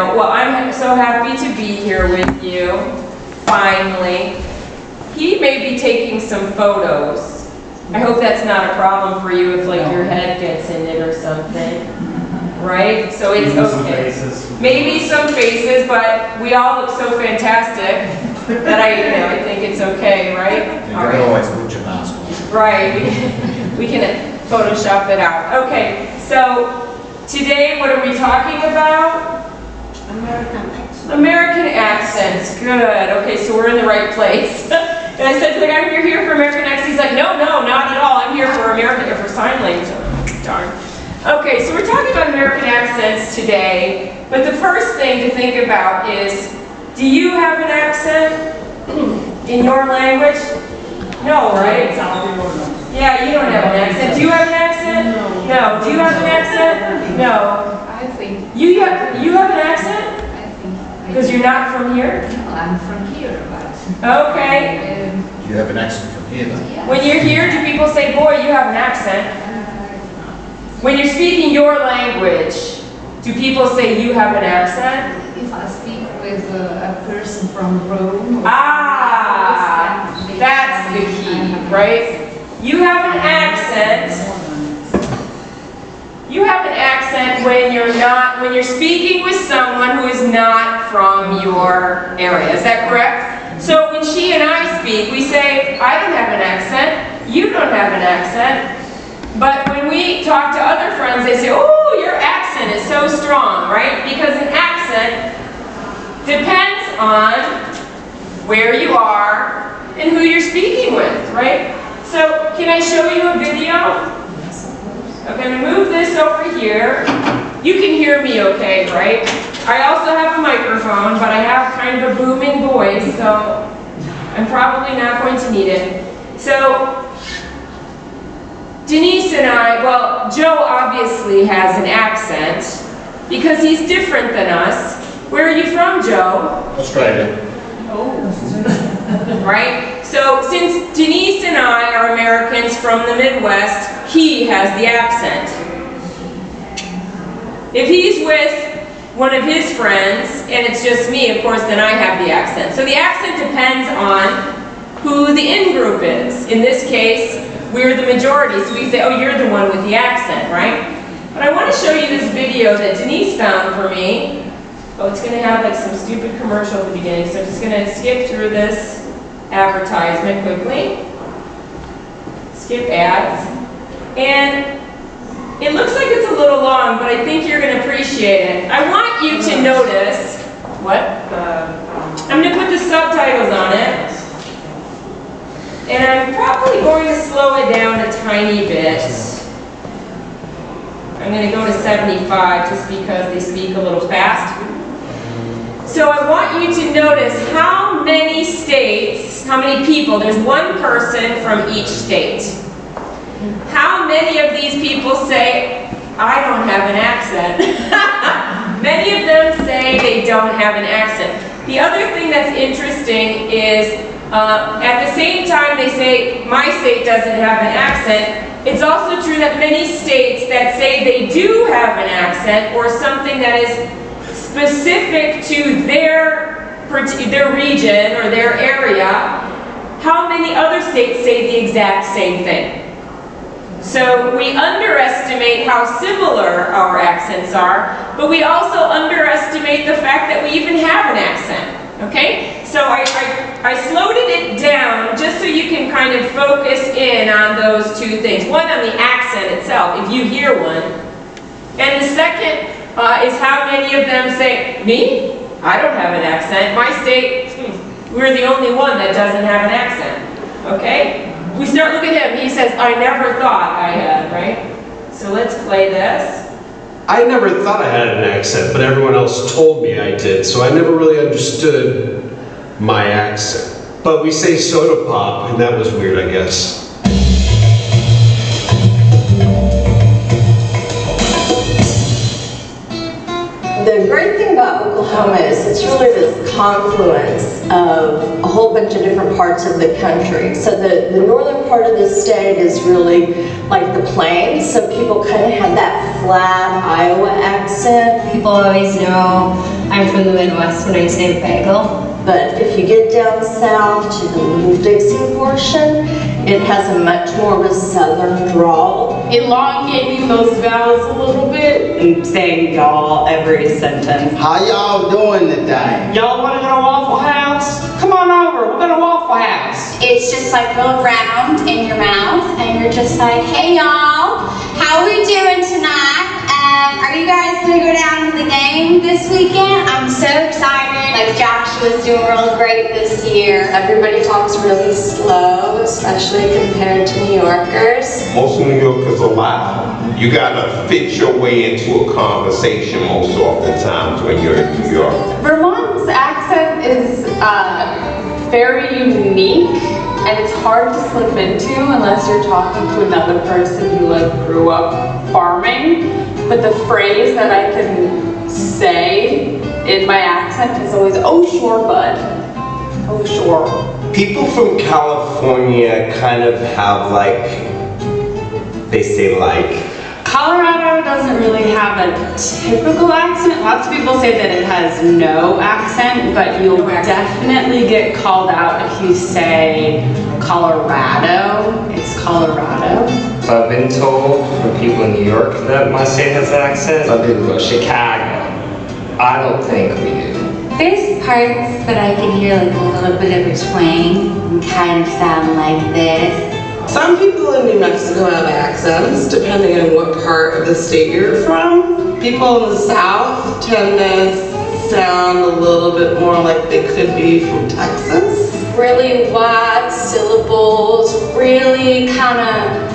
let you know, well, I'm so happy to be here with you, finally. He may be taking some photos. I hope that's not a problem for you if like your head gets in it or something, right? So it's Some okay. faces. Maybe some faces, but we all look so fantastic that I, you know, I think it's okay, right? You All can right. always put your mask on. Right, we can, we can Photoshop it out. Okay, so today what are we talking about? American accent. American accents, good. Okay, so we're in the right place. And I said to the guy, you're here for American accents? He's like, no, no, not at all. I'm here for American, for sign language. Oh, Darn. Okay, so we're talking about American accents today, but the first thing to think about is, do you have an accent in your language? No, right? Yeah, you don't have an accent. Do you have an accent? No. Do you have an accent? No. I think, You have, you have an accent? I think. I Because you're not from here? No, I'm from here, but. Okay. um, You have an accent from here then? yeah. When you're here, do people say, boy, you have an accent? Uh, When you're speaking your language, do people say you have an accent? If I speak with uh, a person from Rome. Ah, from Paris, that's the key, right? You have an accent, you have an accent when you're not, when you're speaking with someone who is not from your area, is that correct? So when she and I speak, we say, I don't have an accent, you don't have an accent. But when we talk to other friends, they say, oh, your accent is so strong, right? Because an accent depends on where you are and who you're speaking with, right? So can I show you a video? I'm gonna move this over here. You can hear me okay, right? I also have a microphone, but I have kind of a booming voice, so I'm probably not going to need it. So Denise and I, well, Joe obviously has an accent because he's different than us. Where are you from, Joe? Australia. Oh, right? So since Denise and I are Americans from the Midwest, he has the accent. If he's with one of his friends and it's just me, of course, then I have the accent. So the accent depends on who the in-group is. In this case, we're the majority, so we say, oh, you're the one with the accent, right? But I want to show you this video that Denise found for me. Oh, it's going to have like some stupid commercial at the beginning, so I'm just going to skip through this advertisement quickly. Skip ads. And it looks like it's a little long, but I think you're going to appreciate it. I want you to notice, what? Um, I'm going to put the subtitles on it. And I'm probably going to slow it down a tiny bit. I'm going to go to 75 just because they speak a little fast. So I want you to notice how many states, how many people, there's one person from each state. How many of these people say, I don't have an accent? many of them say they don't have an accent. The other thing that's interesting is uh, at the same time they say my state doesn't have an accent, it's also true that many states that say they do have an accent or something that is specific to their, their region or their area, how many other states say the exact same thing? So we underestimate how similar our accents are, but we also underestimate the fact that we even have an accent, okay? So I, I, I slowed it down just so you can kind of focus in on those two things. One, on the accent itself, if you hear one. And the second uh, is how many of them say, me? I don't have an accent. My state, hmm, we're the only one that doesn't have an accent, okay? We start, look at him, he says, I never thought I had, right? So let's play this. I never thought I had an accent, but everyone else told me I did, so I never really understood my accent. But we say soda pop, and that was weird, I guess. The great thing about Oklahoma is it's really this confluence of a whole bunch of different parts of the country. So the, the northern part of the state is really like the plains, so people kind of have that flat Iowa accent. People always know I'm from the Midwest when I say bagel. But if you get down south to the Little Dixie portion, it has a much more of a southern drawl. elongating those vowels a little bit and saying y'all every sentence. How y'all doing today? Y'all wanna go to Waffle House? Come on over, we're go to Waffle House. It's just like real round in your mouth, and you're just like, hey y'all, how we doing tonight? Um, are you guys gonna go down to the game this weekend? I'm so excited. Like Joshua's doing real great this year. Everybody talks really slow, especially compared to New Yorkers. Most New Yorkers are loud. You gotta fit your way into a conversation most oftentimes when you're in New York. Vermont's accent is uh, very unique and it's hard to slip into unless you're talking to another person who like grew up farming. But the phrase that I can say in my accent is always, oh sure bud, oh sure. People from California kind of have like, they say like, Colorado doesn't really have a typical accent. Lots of people say that it has no accent, but you'll definitely get called out if you say Colorado. It's Colorado. So I've been told from people in New York that my state has an accent. Some people go Chicago. I don't think we do. There's parts that I can hear like a little bit of a twang and kind of sound like this. Some people in New Mexico have accents depending on what part of the state you're from. People in the south tend to sound a little bit more like they could be from Texas. Really wide syllables, really kind of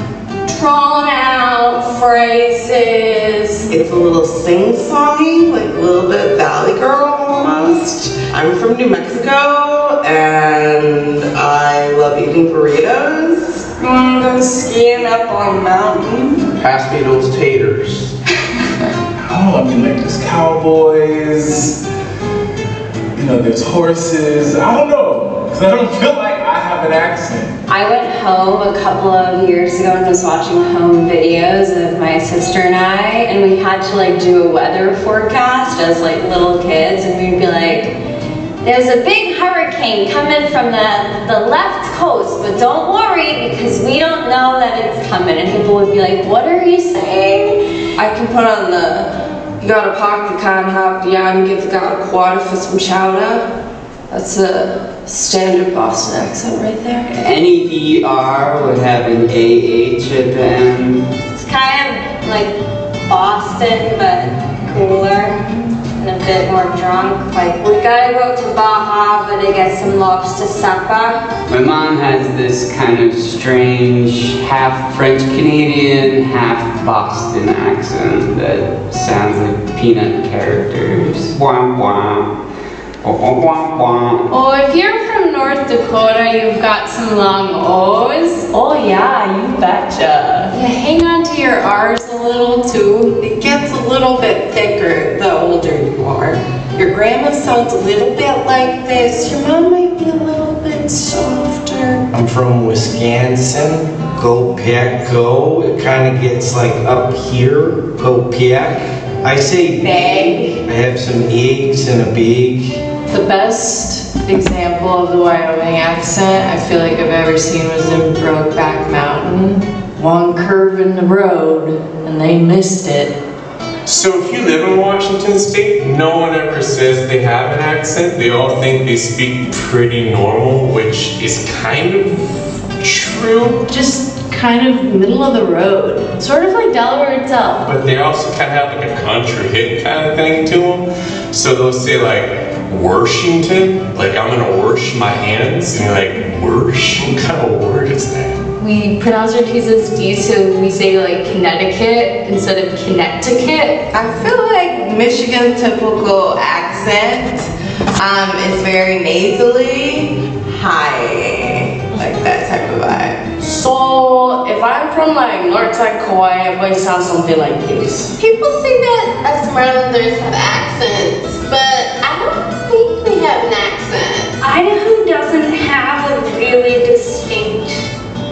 drawn out phrases. It's a little sing-songy, like a little bit Valley Girl almost. I'm from New Mexico and I love eating burritos. You wanna go skiing up on a mountain? Pass me those taters. Oh, I mean, like there's cowboys, you know, there's horses. I don't know, because I don't feel like I have an accent. I went home a couple of years ago and was watching home videos of my sister and I, and we had to like do a weather forecast as like little kids, and we'd be like, there's a big hurricane coming from the, the left coast, but don't worry because we don't know that it's coming. And people would be like, what are you saying? I can put on the, you gotta park the car and have the and give the guy a quarter for some chowder. That's a standard Boston accent right there. Any ER would have an AH at the end. It's kind of like Boston, but cooler and a bit more drunk. Like, we gotta go to Baja, but I get some lobster supper. My mom has this kind of strange half French Canadian, half Boston accent that sounds like peanut characters. Wah wah. Wah wah wah wah. Oh, if you're from North Dakota, you've got some long O's. Oh yeah, you betcha. Yeah, hang on to your R's a little too. It gets a little bit thicker the older you are. Your grandma sounds a little bit like this. Your mom might be a little bit softer. I'm from Wisconsin. Go pack go. It kind of gets like up here. Go pack. I say Bag. I have some eggs and a bag. The best example of the Wyoming accent I feel like I've ever seen was in Brokeback Mountain. One curve in the road and they missed it. So if you live in Washington State, no one ever says they have an accent. They all think they speak pretty normal, which is kind of true. Just kind of middle of the road. Sort of like Delaware itself. But they also kind of have like a country hit kind of thing to them. So they'll say like, Washington, like I'm gonna wash my hands, and you're like, wash? What kind of word is that? We pronounce our T's as D's, so we say like Connecticut instead of Connecticut. I feel like Michigan typical accent um, is very nasally, high, like that type of vibe. So, if I'm from like North-side Kauai, it might sound something like this. People say that us Marylanders have accents, but I don't think we have an accent. Idaho doesn't have a really distinct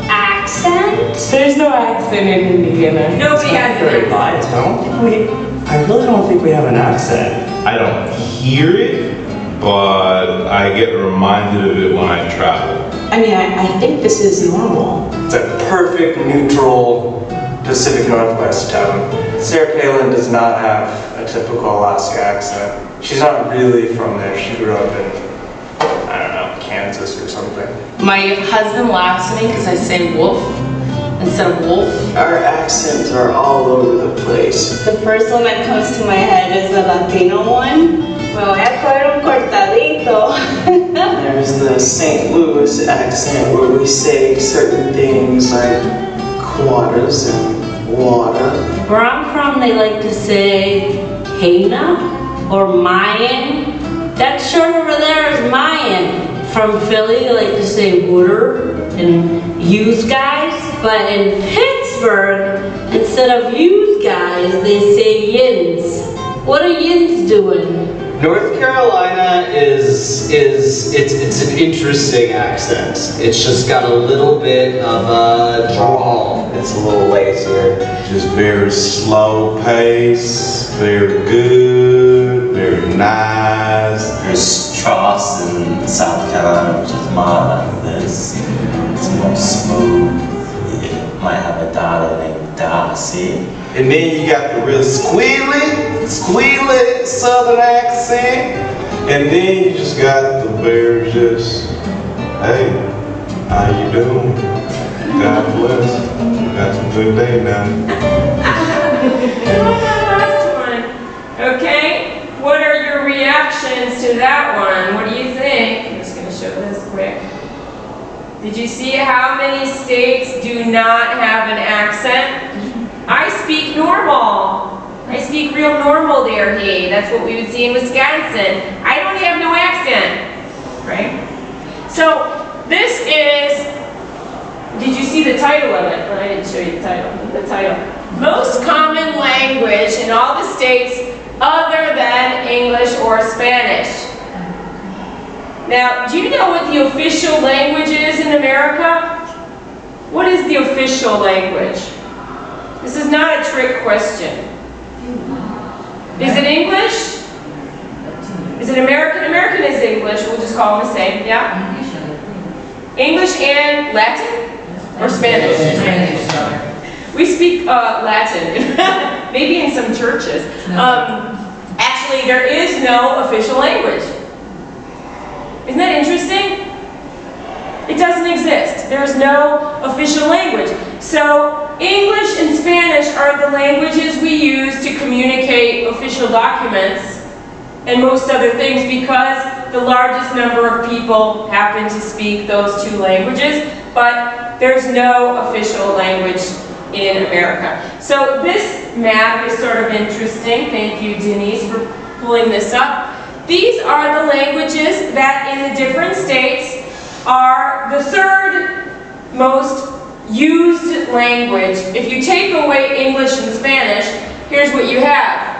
accent. There's no accent in Indiana. Nobody has an Very I don't think we, I really don't think we have an accent. I don't hear it, but I get reminded of it when I travel. I mean, I, I think this is normal. It's a perfect neutral Pacific Northwest tone. Sarah Palin does not have a typical Alaska accent. She's not really from there. She grew up in, I don't know, Kansas or something. My husband laughs at me because I say wolf instead of wolf. Our accents are all over the place. The first one that comes to my head is the Latino one. Me voy a coger un cortadito. There's the St. Louis accent where we say certain things like quarters and water. Where I'm from, they like to say Haina or Mayan. That shirt over there is Mayan. From Philly, they like to say wooder and use guys. But in Pittsburgh, instead of use guys, they say yins. What are yins doing? North Carolina is is it's it's an interesting accent. It's just got a little bit of a drawl. It's a little lazier. Just very slow pace, very good, very nice. There's Tross in South Carolina, which is more like this. It's more smooth. It might have a daughter named Darcy. And then you got the real squealy, squealy southern accent. And then you just got the very just, hey, how you doing? God bless. Got some good day now. Last one. Okay, what are your reactions to that one? What do you think? I'm just gonna show this quick. Did you see how many states do not have an accent? I speak normal. I speak real normal there, hey. That's what we would see in Wisconsin. I don't have no accent, right? So this is, did you see the title of it? I didn't show you the title. The title. Most common language in all the states other than English or Spanish. Now, do you know what the official language is in America? What is the official language? This is not a trick question. Is it English? Is it American? American is English. We'll just call them the same. Yeah? English and Latin? Or Spanish? We speak uh, Latin, maybe in some churches. Um, actually, there is no official language. Isn't that interesting? It doesn't exist. There's no official language. So English and Spanish are the languages we use to communicate official documents and most other things because the largest number of people happen to speak those two languages, but there's no official language in America. So this map is sort of interesting. Thank you, Denise, for pulling this up. These are the languages that in the different states are the third most used language. If you take away English and Spanish, here's what you have.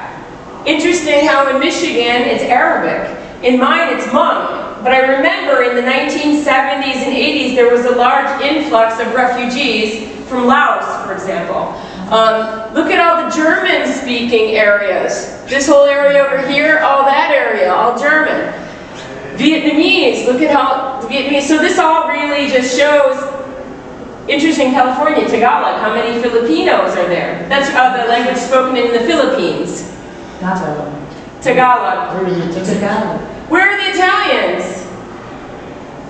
Interesting how in Michigan it's Arabic. In mine it's Hmong. But I remember in the 1970s and 80s there was a large influx of refugees from Laos, for example. Um, look at all the German-speaking areas. This whole area over here, all that area, all German. Vietnamese, look at how the Vietnamese, so this all really just shows, interesting, California, Tagalog, how many Filipinos are there? That's uh, the language spoken in the Philippines. Tagalog. Where is it? Tagalog. Where are the Italians?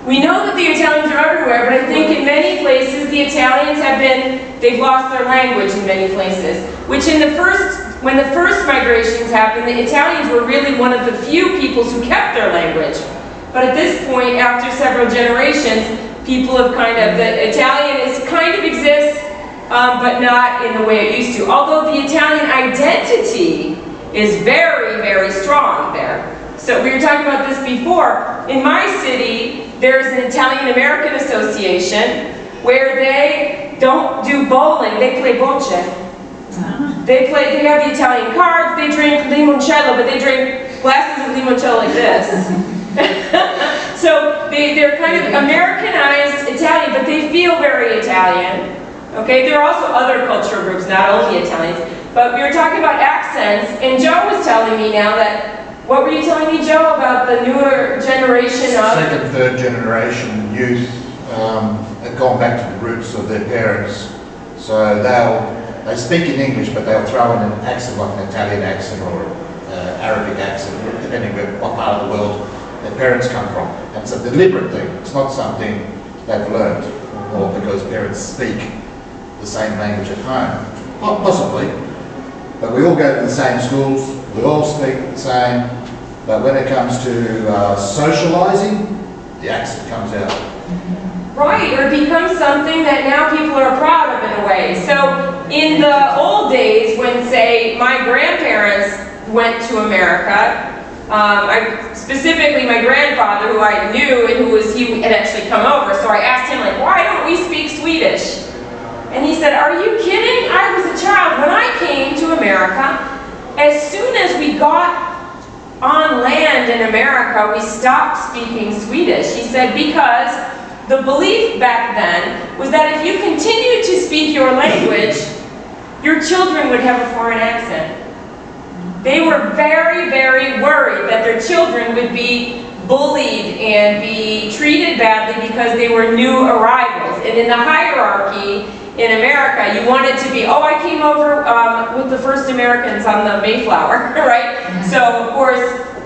We know that the Italians are everywhere, but I think in many places the Italians have been, they've lost their language in many places. Which in the first, when the first migrations happened, the Italians were really one of the few peoples who kept their language. But at this point, after several generations, people have kind of, the Italian is kind of exists, um, but not in the way it used to. Although the Italian identity is very, very strong there. So we were talking about this before. In my city, there's an Italian American Association. where they don't do bowling, they play bocce. They play, they have the Italian cards, they drink limoncello, but they drink glasses of limoncello like this. so they, they're kind of Americanized Italian, but they feel very Italian. Okay, there are also other cultural groups, not only Italians. But we were talking about accents, and Joe was telling me now that, what were you telling me, Joe, about the newer generation of? Second, third generation youth um, have gone back to the roots of their parents. So they'll, they speak in English, but they'll throw in an accent like an Italian accent or uh, Arabic accent, depending on what part of the world their parents come from. And it's a deliberate thing. It's not something they've learned or because parents speak the same language at home. Well, possibly, but we all go to the same schools, we all speak the same, but when it comes to uh, socialising, the accent comes out. Right, or it becomes something that now people are proud of in a way. So in the old days, when say my grandparents went to America, um, I, specifically my grandfather, who I knew and who was he had actually come over, so I asked him like, why don't we speak Swedish? And he said, are you kidding? I was a child. When I came to America, as soon as we got on land in America, we stopped speaking Swedish. He said, because the belief back then was that if you continued to speak your language, your children would have a foreign accent. They were very, very worried that their children would be bullied and be treated badly because they were new arrivals. And in the hierarchy in America, you wanted to be, oh, I came over um, with the first Americans on the Mayflower, right? So, of course,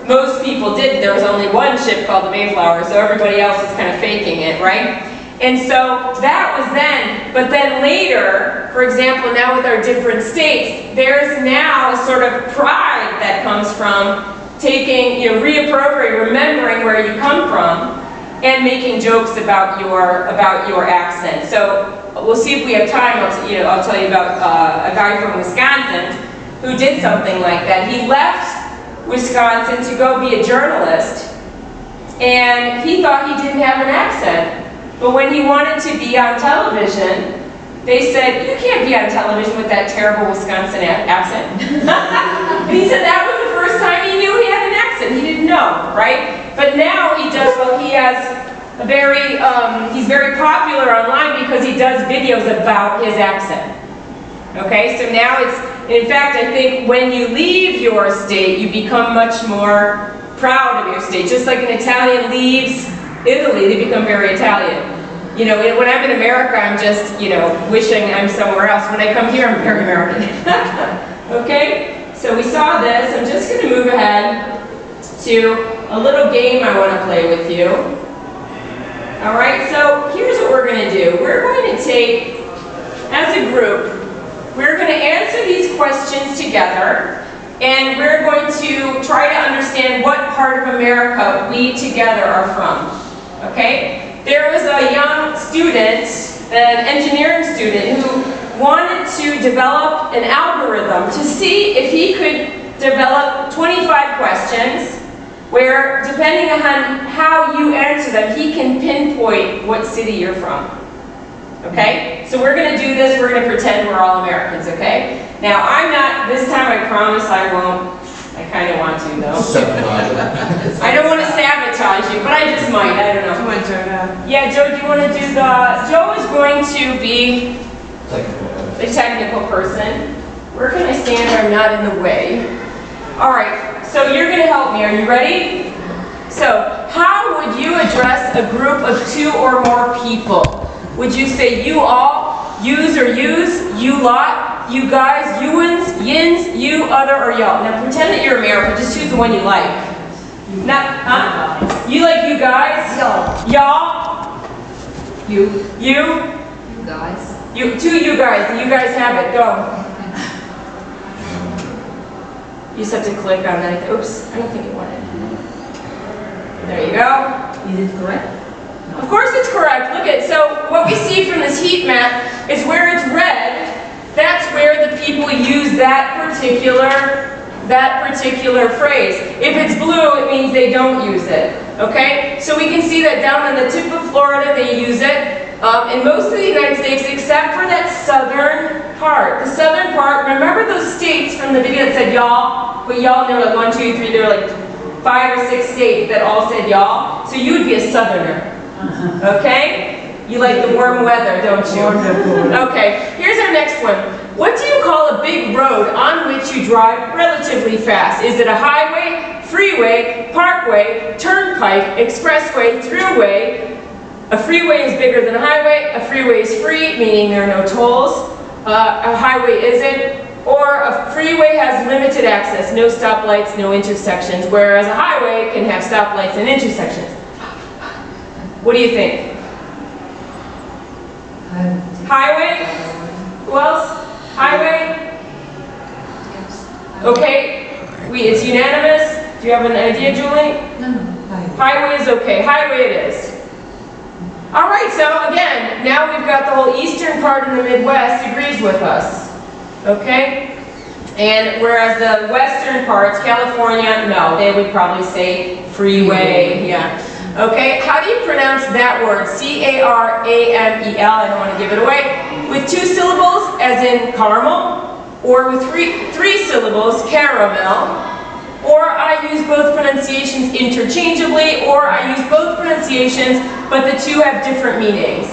most people didn't. There was only one ship called the Mayflower, so everybody else was kind of faking it, right? And so that was then, but then later, for example, now with our different states, there's now a sort of pride that comes from taking, you know, reappropriating, remembering where you come from, and making jokes about your about your accent. So we'll see if we have time. I'll, you know, I'll tell you about uh, a guy from Wisconsin who did something like that. He left Wisconsin to go be a journalist, and he thought he didn't have an accent. But when he wanted to be on television, they said, you can't be on television with that terrible Wisconsin accent. he said that was the first time he knew he had an accent. He didn't know, right? But now he does, well, he has a very, um, he's very popular online because he does videos about his accent. Okay, so now it's, in fact, I think when you leave your state, you become much more proud of your state. Just like an Italian leaves Italy, they become very Italian. You know, when I'm in America, I'm just, you know, wishing I'm somewhere else. When I come here, I'm very American. okay? So we saw this. I'm just going to move ahead to a little game I want to play with you. All right, so here's what we're going to do. We're going to take, as a group, we're going to answer these questions together, and we're going to try to understand what part of America we together are from. Okay? There was a young student, an engineering student, who wanted to develop an algorithm to see if he could develop 25 questions where, depending on how you answer them, he can pinpoint what city you're from. Okay? So we're going to do this, we're going to pretend we're all Americans, okay? Now, I'm not, this time I promise I won't I kind of want to, though. I don't want to sabotage you, but I just might. I don't know. Come on, Joe. Yeah, Joe, do you want to do the... Joe is going to be the technical person. Where can I stand where I'm not in the way? All right, so you're going to help me. Are you ready? So, how would you address a group of two or more people? Would you say you all, use or use, you lot, you guys, you wins, yins, you, other, or y'all. Now pretend that you're American, just choose the one you like. Not, huh? You like you guys? Y'all. Y'all? You. You? You guys. You, two you guys, you guys have it, go. You just have to click on that. Oops, I don't think it wanted. There you go. Is it correct? Of course it's correct. Look at so what we see from this heat map is where it's red, that's where the people use that particular that particular phrase. If it's blue, it means they don't use it. Okay? So we can see that down on the tip of Florida, they use it. um, in most of the United States except for that southern part. The southern part, remember those states from the video that said y'all? But y'all, there were like one, two, three, there were like five or six states that all said y'all. So you would be a southerner. Okay? You like the warm weather, don't you? Okay, here's our next one. What do you call a big road on which you drive relatively fast? Is it a highway, freeway, parkway, turnpike, expressway, throughway? A freeway is bigger than a highway. A freeway is free, meaning there are no tolls. Uh, a highway isn't. Or a freeway has limited access, no stoplights, no intersections, whereas a highway can have stoplights and intersections. What do you think? Highway? Who else? Highway? Okay, we, it's unanimous. Do you have an idea, Julie? No. Highway is okay. Highway it is. All right, so again, now we've got the whole eastern part of the Midwest agrees with us. Okay? And whereas the western parts, California, no, they would probably say freeway, yeah. Okay, how do you pronounce that word? C-A-R-A-M-E-L, I don't want to give it away. With two syllables, as in caramel, or with three, three syllables, caramel, or I use both pronunciations interchangeably, or I use both pronunciations, but the two have different meanings.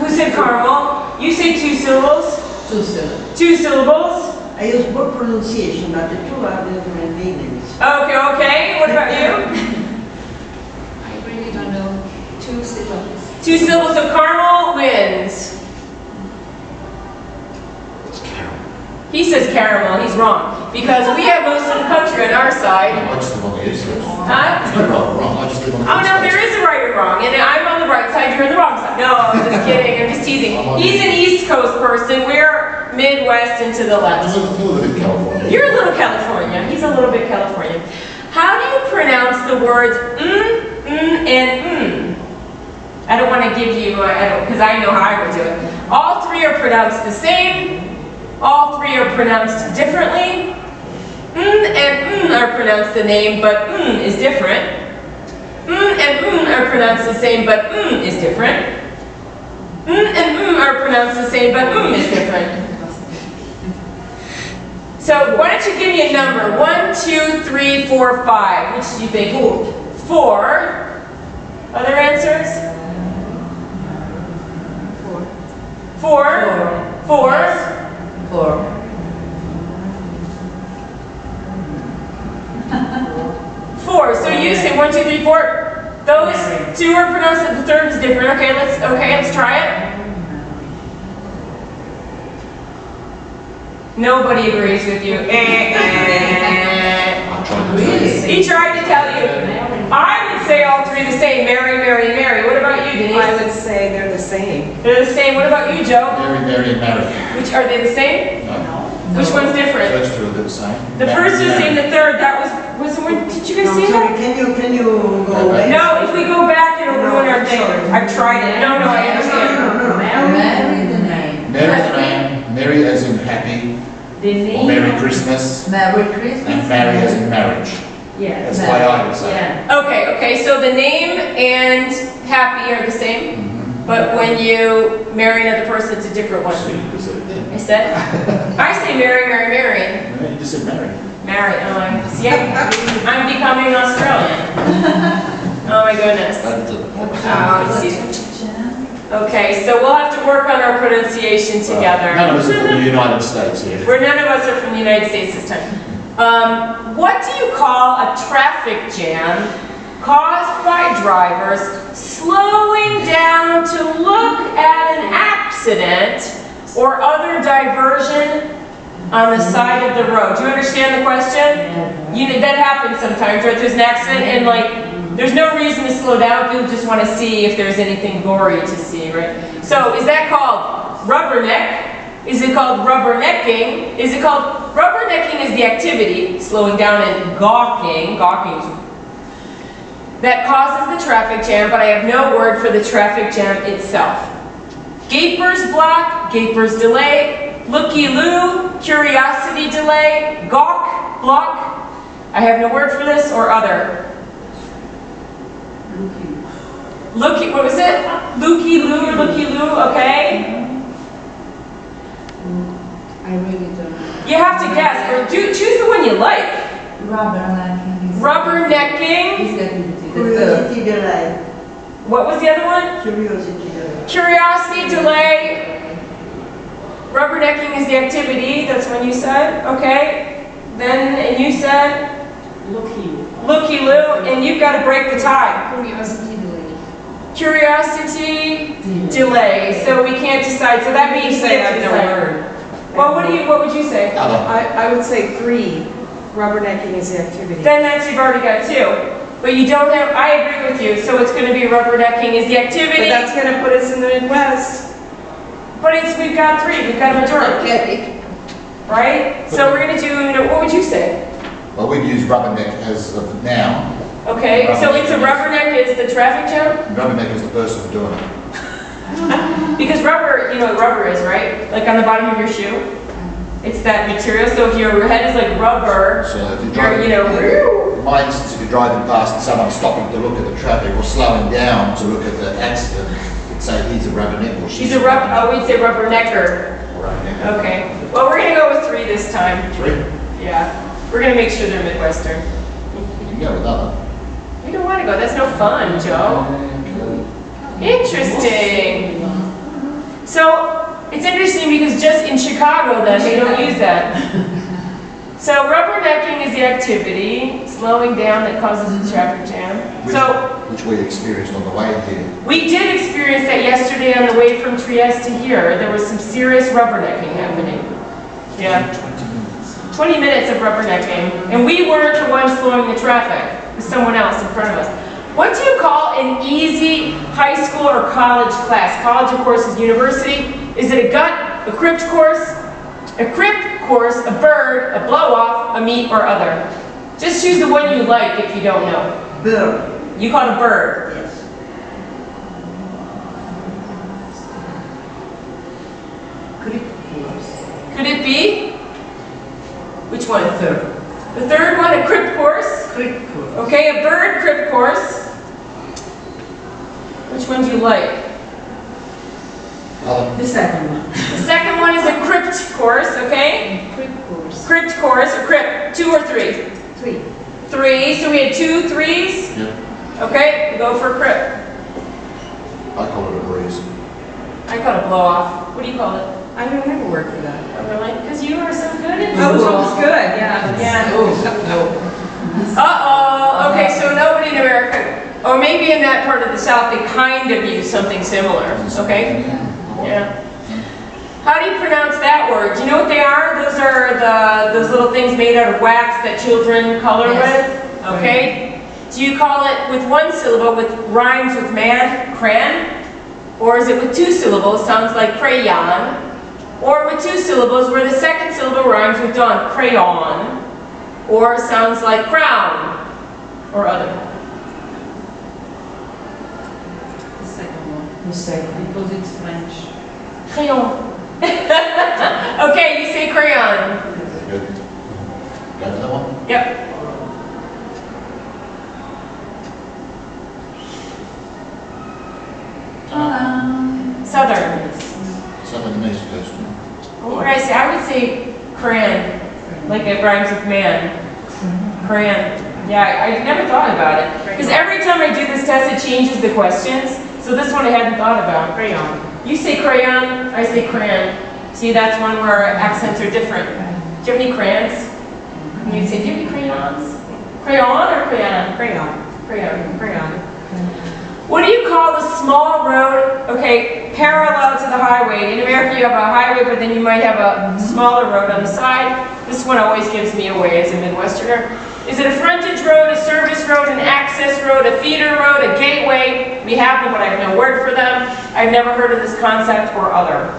Who said caramel? You say two syllables? Two syllables. Two syllables? I use both pronunciation, but the two have different meanings. Okay, okay. What about you? I really don't know. Two syllables. Two syllables, so caramel wins. It's caramel. He says caramel, he's wrong. Because we have most of the country on our side. I just live on the east coast. Huh? It's not wrong, wrong, I just live on the Oh no, there is a right or wrong, and I'm on the right side, you're on the wrong side. No, I'm just kidding, I'm just teasing. He's an East Coast person, we're Midwest and to the left. I'm a little bit California. You're a little California, he's a little bit California. How do you pronounce the words mm, mm, and mm? I don't want to give you, I because I know how I would do it. All three are pronounced the same. All three are pronounced differently. Mm and mm are pronounced the name, but mm is different. Mm and mm are pronounced the same, but mm is different. Mm and mm are pronounced the same, but mm is different. So why don't you give me a number? One, two, three, four, five. Which do you think? Four. Four. Other answers? Four. Four. Four. Four. So you say one, two, three, four. Those two are pronounced. The third is different. Okay, let's. Okay, let's try it. Nobody agrees with you. Eh, eh. He tried to tell you. I would say all three the same. Mary, Mary, Mary. What about you, Denise? I would say they're the same. They're the same. What about you, Joe? Mary, Mary, and Mary. Which are they the same? No. Which one's different? That's true, they're the same. The Mary, first is Mary. saying the third. That was was the one. Did you guys see Sorry, that? can you, can you go back? No, if we go back, it'll ruin our day. I've tried it. No, no, I understand. Mary the name. Mary the name, Mary as in happy, The or Merry Christmas, Merry Christmas. and Mary as in marriage. Yeah. That's why I would say. Okay, okay. So the name and happy are the same, mm-hmm. but when you marry another person, it's a different one. I said. I say marry, marry, marry. No, You just said Mary. Marry. Oh, I'm, see, I'm becoming Australian. Oh my goodness. Ah, see. Okay, so we'll have to work on our pronunciation together. None of us are from the United States here. Where none of us are from the United States this time. Um, what do you call a traffic jam caused by drivers slowing down to look at an accident or other diversion on the side of the road? Do you understand the question? You, that happens sometimes, right? There's an accident and like, there's no reason to slow down. People just want to see if there's anything gory to see, right? So is that called rubberneck? Is it called rubbernecking? Is it called, rubbernecking is the activity, slowing down and gawking, gawking that causes the traffic jam, but I have no word for the traffic jam itself. Gapers block, gapers delay, looky-loo, curiosity delay, gawk, block. I have no word for this or other. Looky, what was it? Looky Loo, Looky Loo, okay? I really don't know. You have to guess, or do, choose the one you like. Rubbernecking. Rubbernecking. Is that Curiosity delay. What was the other one? Curiosity delay. Curiosity delay. Rubbernecking is the activity, that's when you said, okay? Then, and you said? Looky. Looky Loo, and you've got to break the tie. Curiosity delay. Curiosity delay, so we can't decide, so that means. say we have to decide. word. Well, what do you, what would you say? I, I would say three, rubbernecking is the activity. Then that's, you've already got two. But you don't have, I agree with you, so it's gonna be rubbernecking is the activity. But activity. that's gonna put us in the Midwest. But it's, we've got three, we've got a majority, Okay. right? So we're gonna do, what would you say? Well, we'd use rubberneck as the noun, Okay, so it's a rubberneck, it's the traffic jam? rubberneck is the person doing it. Because rubber, you know what rubber is, right? Like on the bottom of your shoe? It's that material, so if your head is like rubber, So if you're you're, you know, my instance, if you're driving past and someone's stopping to look at the traffic or slowing down to look at the accident, you'd say he's a rubberneck or she's she's a rubber. oh, we'd say rubbernecker. rubberneck. Okay, well, we're gonna go with three this time. Three? Yeah, we're gonna make sure they're Midwestern. You can go. We don't wanna go, that's no fun, Joe. Interesting. So, it's interesting because just in Chicago then, they don't use that. So rubbernecking is the activity, slowing down that causes a traffic jam. Which- So, Which we experienced on the way here. we did experience that yesterday on the way from Trieste to here. There was some serious rubbernecking happening. Yeah. 20 minutes of rubbernecking. And we weren't the ones slowing the traffic. It was someone else in front of us. What do you call an easy high school or college class? College, of course, is university. Is it a gut, a crip course? A crip course, a bird, a blow-off, a meat, or other? Just choose the one you like if you don't know. Bird. You call it a bird. Yes. Could it be? Which one? The third. The third one, a crip course? Crip course. Okay, a bird crip course. Which one do you like? The second one. The second one is a crip course, okay? Crip course. Crip course, or crip, two or three? Three. Three, so we had two threes? Yeah. Okay, we go for a crip. I call it a breeze. I call it a blow off. What do you call it? I don't have a word for that. Oh, really? Because you are so good at Oh, this. well, it's good, yeah. Yeah. Oh, Uh-oh, okay, so nobody in America, or maybe in that part of the South, they kind of use something similar, okay? Yeah. How do you pronounce that word? Do you know what they are? Those are the, those little things made out of wax that children color Yes. with, okay? Do you call it with one syllable, with rhymes with man, crayon? Or is it with two syllables, sounds like crayon? Or with two syllables, where the second syllable rhymes with dawn, crayon? Or sounds like crown, or other? The second one. The second. Because it's French. Crayon. okay, you say crayon. Good. Got another one? Yep. Southern. Southern East Coast. What would I say? Crayon, like it rhymes with man. Crayon. Yeah, I, I never thought about it. Because every time I do this test, it changes the questions. So this one I hadn't thought about. Crayon. You say crayon, I say crayon. See, that's one where accents are different. Do you have any crayons? And you'd say, do you have any crayons? Crayon or crayon? Crayon. Crayon. Crayon. What do you call the small road, okay, parallel to the highway? In America you have a highway, but then you might have a smaller road on the side. This one always gives me away as a Midwesterner. Is it a frontage road, a service road, an access road, a feeder road, a gateway? We have them, but I have no word for them. I've never heard of this concept or other.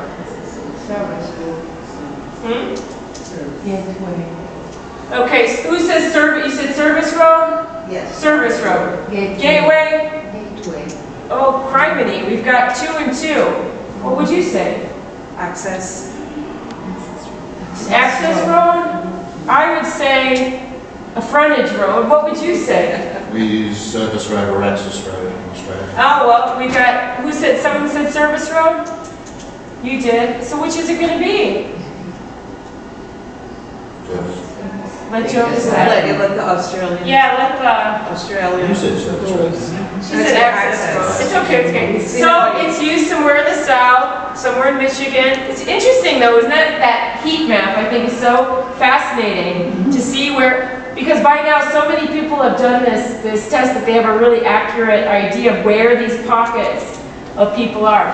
Hmm? Gateway. Okay, so who says service, you said service road? Yes. Service road. Gateway. Gateway? Gateway. Oh, criminy, we've got two and two. What would you say? Access. Access road? I would say a frontage road. What would you say? We use Service Road or Access Road in Australia. Oh, well, we got, who said, someone said Service Road? You did. So which is it gonna be? Let Joe Let, decide. let the Australian. Yeah, let the, Australian. You said Service Road. she said access. It's okay, it's okay. So it's used somewhere in the south, somewhere in Michigan. It's interesting though, isn't it? That heat map, I think is so fascinating to mm-hmm. see where, because by now so many people have done this, this test that they have a really accurate idea of where these pockets of people are.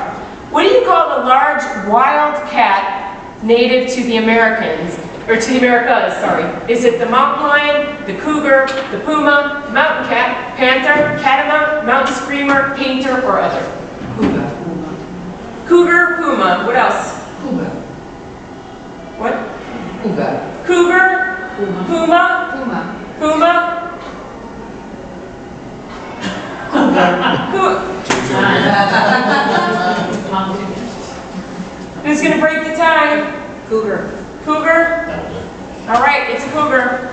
What do you call a large wild cat native to the Americans, or to the Americas, uh, sorry? Is it the mountain lion, the cougar, the puma, the mountain cat, panther, catamount, mountain screamer, painter, or other? Cougar, puma, what else? Cougar. What? Cougar. Cougar, puma, Puma. puma, Cou- Who's gonna break the tie? Cougar. Cougar? All right, it's a cougar.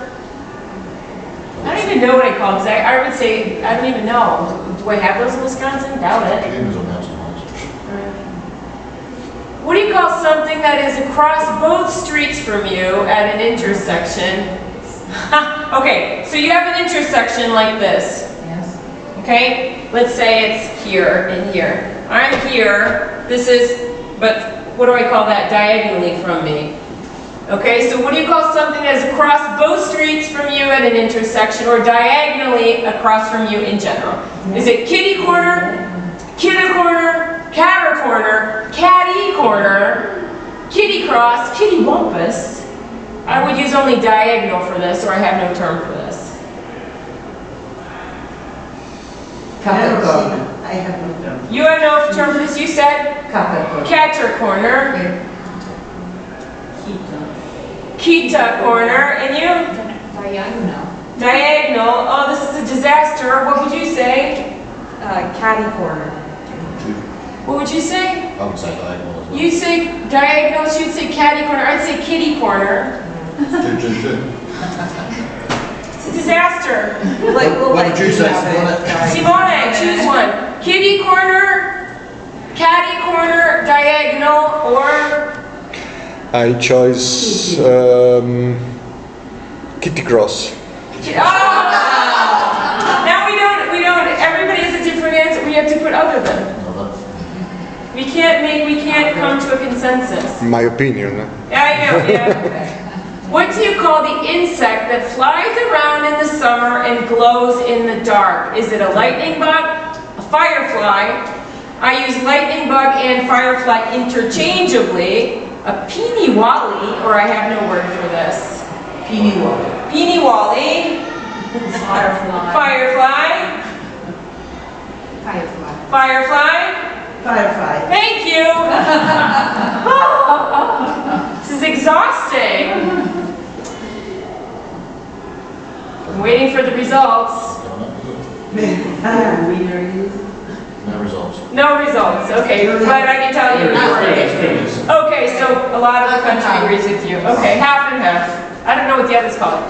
I don't even know what I call it, 'cause I, I would say, I don't even know. Do I have those in Wisconsin? Doubt it. Pumas are mountain lions. What do you call something that is across both streets from you at an intersection? okay, so you have an intersection like this. Yes. Okay, let's say it's here and here. I'm here, this is, but what do I call that diagonally from me? Okay, so what do you call something that is across both streets from you at an intersection or diagonally across from you in general? Is it kitty corner, kidder corner, catter corner, catty corner, kitty cross, kitty wampus? I would use only diagonal for this or I have no term for this. Capricorn. I have no term. You have no term for this, you said? Capricorn. Catcher corner, Kita. Kita corner, and you? Diagonal. Diagonal. Oh, this is a disaster. What would you say? Uh, catty corner. What would you say? I would say diagonal as well. You say diagonal, she'd say catty corner, I'd say kitty corner. It's a disaster. Like, we'll What let would you say, have it. Simone, choose one. Kitty corner, catty corner, diagonal, or I choose um, Kitty Cross. Ah! Now we don't, we don't, everybody has a different answer, we have to put other than. We can't make, we can't come to a consensus. My opinion. Yeah, I know, yeah. What do you call the insect that flies around in the summer and glows in the dark? Is it a lightning bug, a firefly? I use lightning bug and firefly interchangeably. A peeny wally, or I have no word for this. Peeny wally. Peeny wally. Firefly. Firefly. Firefly. Firefly. Firefly. Thank you. this is exhausting. I'm waiting for the results. No results. No results, okay, but I can tell you. Okay, so a lot of the country agrees with you. Okay, half and half. I don't know what the other's called.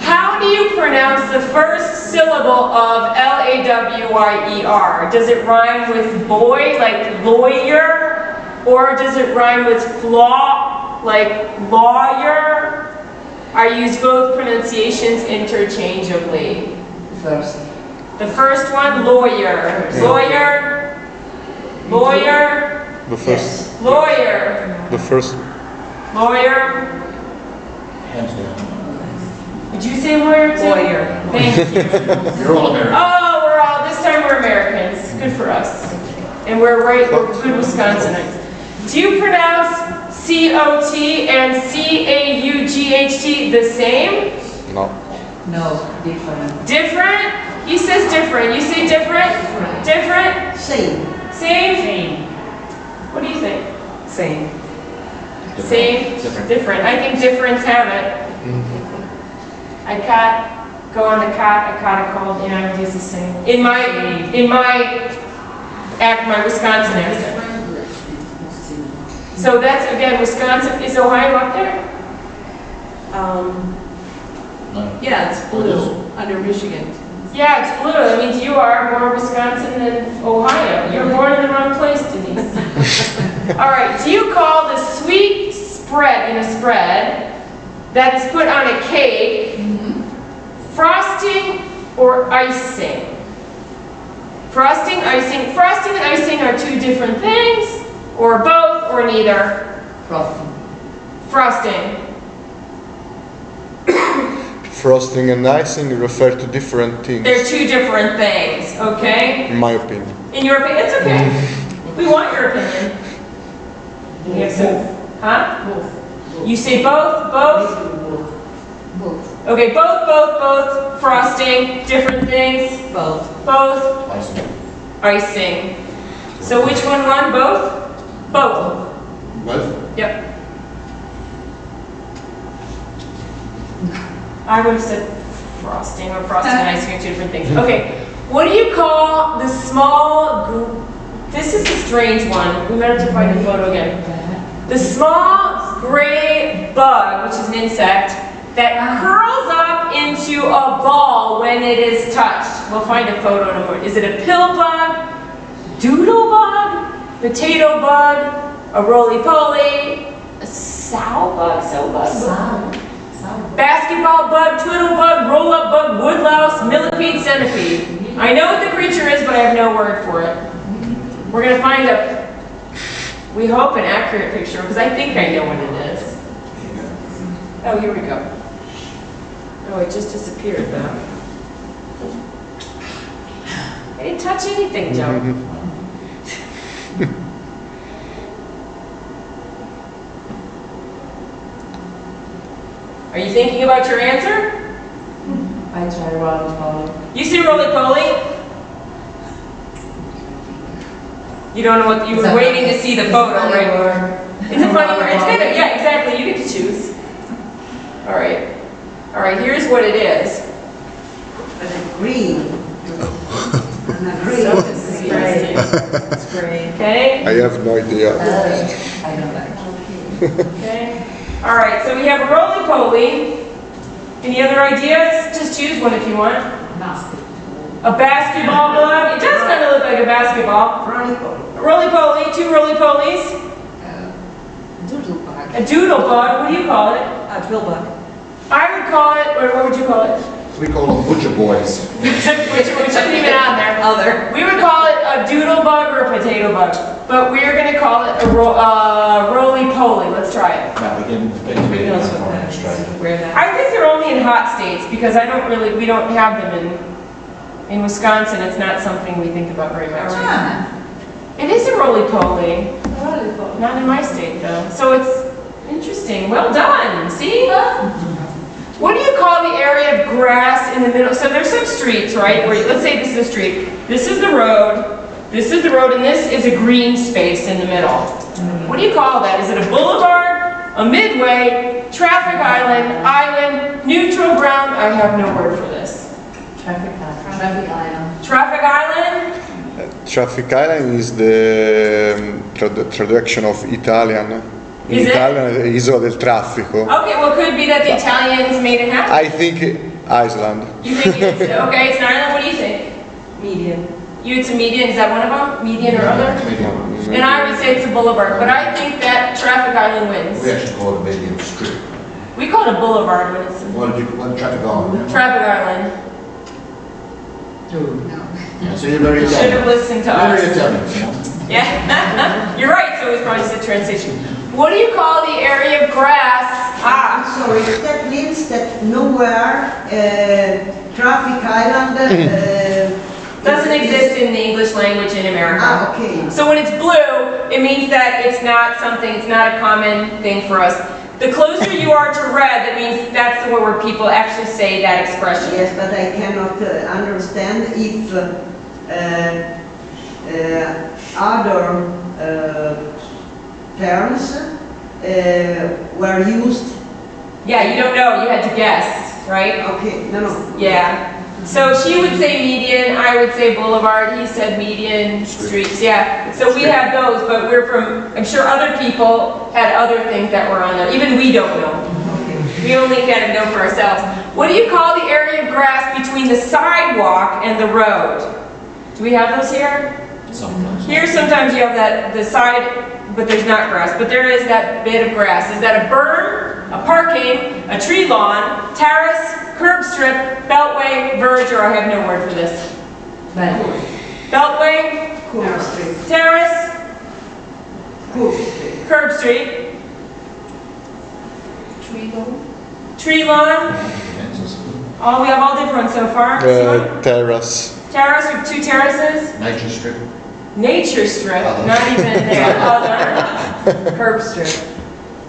How do you pronounce the first syllable of L-A-W-Y-E-R? Does it rhyme with boy, like lawyer? Or does it rhyme with flaw, like lawyer? I use both pronunciations interchangeably. First. The first one, lawyer. Lawyer. Lawyer. The first. Lawyer. The first. Lawyer. Hands down. Did you say lawyer too? Lawyer. Thank you. You're all American. Oh, we're all, this time we're Americans. Good for us. And we're right, we're good Wisconsinites. Do you pronounce C-O-T and C-A-U-G-H-T the same? No. No, different. Different? He says different. You say different? Different? Same. Same? Same. What do you think? Same. Same? Different. Different. I think difference have it. I caught, go on the cot, I caught a cold, you know, it's the same. In my, in my, act, my Wisconsin accent. So that's, again, Wisconsin, is Ohio up there? Um, No. yeah, it's What is blue, under Michigan. Yeah, it's blue. That means you are more Wisconsin than Ohio. You're born in the wrong place, Denise. All right, do you call the sweet spread in a spread that is put on a cake frosting or icing? Frosting, icing. Frosting and icing are two different things, or both, or neither. Frosting. Frosting. Frosting and icing refer to different things, They're two different things, okay? in my opinion. In your opinion, it's okay. Mm-hmm. We want your opinion. You have some, huh? You say both, both? Both. Okay, both, both, both, frosting, different things? Both. Both? Icing. So which one won, both? Both. Both? Yep. I would have said frosting or frosting and icing are two different things. Okay, what do you call the small, gr- this is a strange one. We might have to find the photo again. Uh-huh. The small gray bug, which is an insect, that uh-huh. curls up into a ball when it is touched. We'll find a photo in a moment. Is it a pill bug, doodle bug, potato bug, a roly-poly, a sow bug, sow bug? Basketball bug, twiddle bug, roll-up bug, woodlouse, millipede, centipede. I know what the creature is, but I have no word for it. We're gonna find a, we hope an accurate picture, because I think I know what it is. Oh, here we go. Oh, it just disappeared though. I didn't touch anything, Joe. Are you thinking about your answer? I try roly-poly. You see roly-poly? You don't know what, you were waiting to see the photo, right? It's a funny word, it's kind of, yeah, exactly, you get to choose. All right, all right, here's what it is. Green. And a green. So disgusting. It's green. Okay? I have no idea. Uh, I know that. Okay. All right, so we have a roly-poly. Any other ideas? Just choose one if you want. A basketball bug. It does kind of look like a basketball. A roly-poly, two roly-polies. Doodle bug. A doodle bug, what do you call it? A drill bug. I would call it, or what would you call it? We call them butcher boys. which, which isn't even on there. Other. We would call it a doodle bug or a potato bug, but we're gonna call it a ro- uh, roly-poly. Let's try it. Now, we can, we can be. Where that? I think they're only in hot states because I don't really, we don't have them in, in Wisconsin. It's not something we think about very much. Yeah. It is a roly-poly. Not in my state though. So it's interesting. Well done. See? What do you call the area of grass in the middle? So there's some streets, right? Where you, let's say this is a street. This is the road. This is the road, and this is a green space in the middle. What do you call that? Is it a boulevard, a midway, traffic island, island, neutral ground? I have no word for this. Traffic island. Traffic island. Traffic island? Traffic island is the um, trad- traduction of Italian. In Is it? Italian è isola del traffico. Okay, well, could be that the Italians made it happen. I think Iceland. You think it's, okay, it's not island, what do you think? Median. You, it's a median, is that one of them? Median or other? Median. And I would say it's a boulevard, but I think that traffic island wins. We actually call it a medium strip. We call it a boulevard when it's What did you, what did traffic on? traffic island. Yeah, So you're very You should have listened to Very us. Italian, you know? Yeah, you're right, so it's probably just a transition. What do you call the area of grass? Ah, Sorry, that means that nowhere, uh, traffic island, uh. doesn't exist in the English language in America. Ah, okay. So when it's blue, it means that it's not something, it's not a common thing for us. The closer you are to red, that means that's the word where people actually say that expression. Yes, but I cannot uh, understand if uh, uh, uh, other terms uh, were used. Yeah, you don't know, you had to guess, right? Okay, no, no. Yeah. So she would say median, I would say boulevard, he said median, streets, yeah. So we have those, but we're from, I'm sure other people had other things that were on there, even we don't know. We only gotta know for ourselves. What do you call the area of grass between the sidewalk and the road? Do we have those here? Sometimes. Here, sometimes you have that, the side, but there's not grass, but there is that bit of grass. Is that a berm, a parking, a tree lawn, terrace, curb strip, beltway, verge, or I have no word for this? Beltway? Curb street, terrace? Curb street? Tree lawn? Tree lawn? Oh, we have all different ones so far. Uh, terrace. Terrace or two terraces? Nature strip. Nature strip, uh-huh. not even there, other. Curb strip.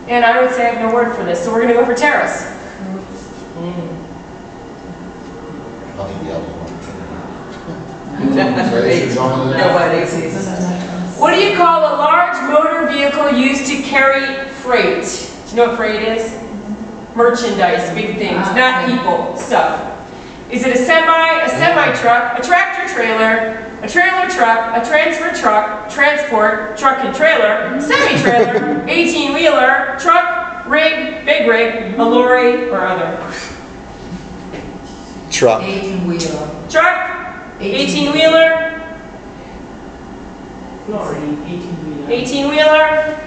And I would say I have no word for this, so we're gonna go for terrace. Mm-hmm. I think the other one. Nobody sees. What do you call a large motor vehicle used to carry freight? Do you know what freight is? Merchandise, big things, not people, stuff. Is it a semi, a semi-truck, a tractor trailer, a trailer truck, a transfer truck, transport, truck and trailer, semi-trailer, 18-wheeler, truck, rig, big rig, a lorry, or other? Truck. Eighteen wheeler. Truck, 18-wheeler, Lorry, eighteen wheeler. 18-wheeler,